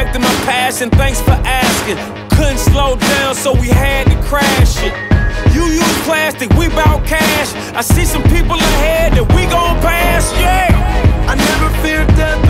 perfecting my passion, thanks for asking. Couldn't slow down, so we had to crash it. You use plastic, we bout cash. I see some people ahead that we gon' pass, yeah. I never fear death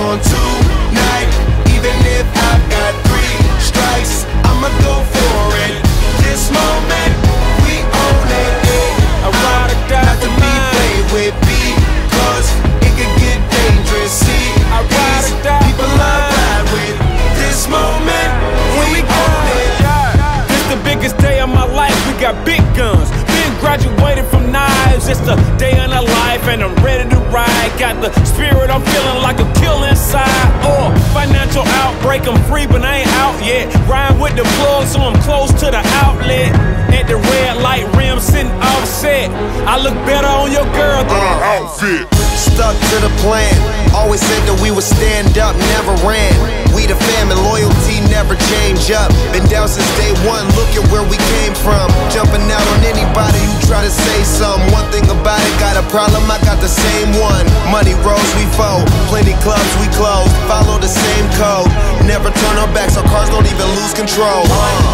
on tonight. Even if I've got three strikes, I'ma go for it. This moment, we own it. I ride or die to be played with because it could get dangerous. See, I ride or die people I ride with. This moment, we own it. This the biggest day of my life. We got big guns. Been graduated from knives. It's the day of the life, and I'm ready to ride. Got the spirit, I'm feeling like a kill inside. Or uh, financial outbreak, I'm free, but I ain't out yet. Ride with the plug, so I'm close to the outlet. Offset. I look better on your girl than uh, an outfit. Stuck to the plan. Always said that we would stand up, never ran. We the family, loyalty never change up. Been down since day one, look at where we came from. Jumping out on anybody who try to say something. One thing about it, got a problem, I got the same one. Money rolls, we fold. Plenty clubs, we close. Follow the same code. Never turn our backs, our cars don't even lose control. Shot